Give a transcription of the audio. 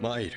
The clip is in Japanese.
参る